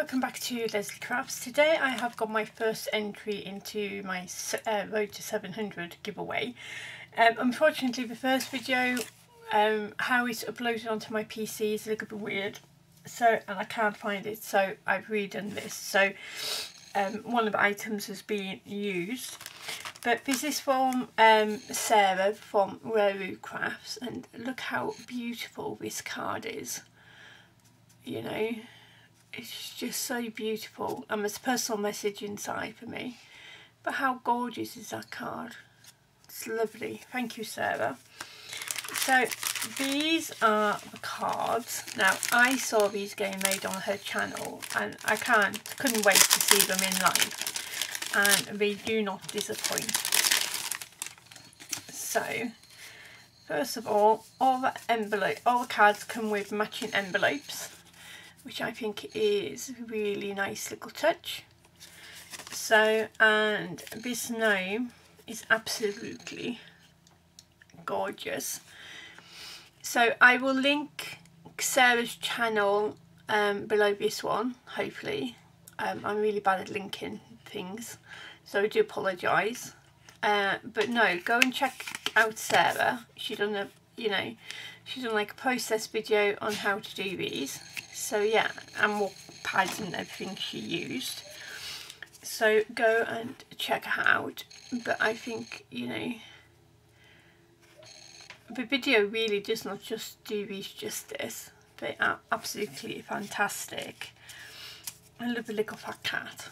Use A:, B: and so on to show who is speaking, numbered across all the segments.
A: welcome back to Lesley Crafts. Today I have got my first entry into my uh, Road to 700 giveaway. Um, unfortunately the first video, um, how it's uploaded onto my PC is a little bit weird so and I can't find it so I've redone this. So um, one of the items has been used but this is from um, Sarah from Raru Crafts and look how beautiful this card is. You know, it's just so beautiful. And there's a personal message inside for me. But how gorgeous is that card? It's lovely. Thank you Sarah. So these are the cards. Now I saw these getting made on her channel and I can't couldn't wait to see them in life. And they do not disappoint. So first of all all the envelope all the cards come with matching envelopes which I think is a really nice little touch. So, and this gnome is absolutely gorgeous. So I will link Sarah's channel um, below this one, hopefully. Um, I'm really bad at linking things, so I do apologise. Uh, but no, go and check out Sarah. She done a, you know, she's done like a process video on how to do these so yeah and more pads and everything she used. So go and check her out. But I think you know the video really does not just do these justice. They are absolutely fantastic. I love a little fat cat.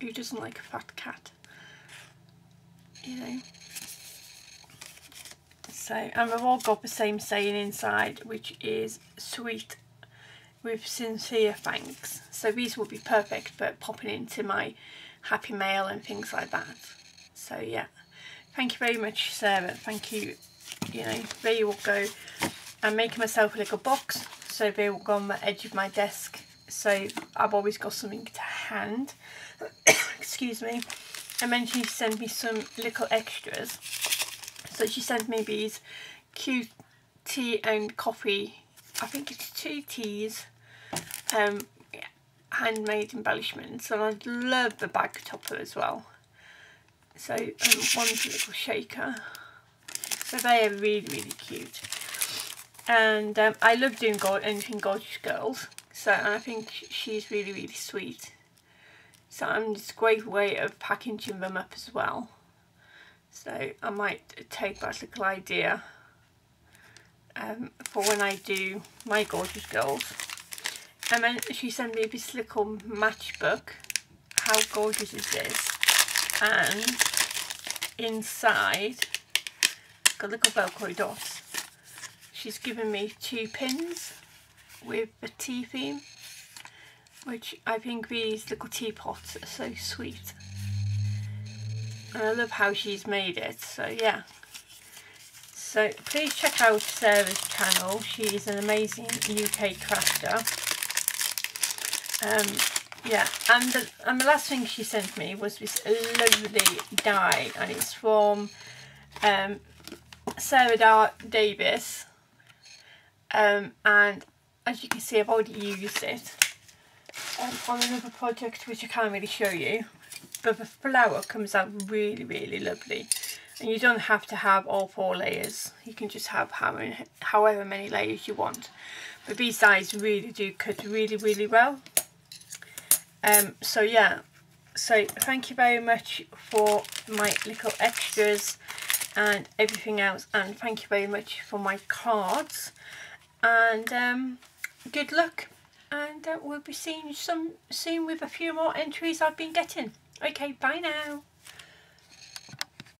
A: Who doesn't like a fat cat? You know? So and we've all got the same saying inside which is sweet with sincere thanks. So these will be perfect for popping into my happy mail and things like that. So yeah, thank you very much Sarah. Thank you. You know, there you will go. I'm making myself a little box so they will go on the edge of my desk. So I've always got something to hand. Excuse me. And then she sent me some little extras. So she sent me these cute tea and coffee I think it's two teas um, handmade embellishments and I love the bag topper as well. So um, one's a little shaker. So they are really, really cute. And um, I love doing gold, anything gorgeous girls. So I think she's really, really sweet. So it's a great way of packaging them up as well. So I might take that little idea um, for when I do my gorgeous girls. And then she sent me this little matchbook. How gorgeous is this? And inside, got little velcro dots. She's given me two pins with the tea theme, which I think these little teapots are so sweet. And I love how she's made it, so yeah. So please check out Sarah's channel. She is an amazing UK crafter. Um, yeah, and the, and the last thing she sent me was this lovely die, and it's from um, Sarah Dar Davies. Um, and as you can see, I've already used it um, on another project which I can't really show you. But the flower comes out really, really lovely. And you don't have to have all four layers. You can just have however many layers you want. But these dies really do cut really, really well. Um, so yeah, so thank you very much for my little extras and everything else and thank you very much for my cards and um, good luck and uh, we'll be seeing some soon with a few more entries I've been getting. Okay, bye now.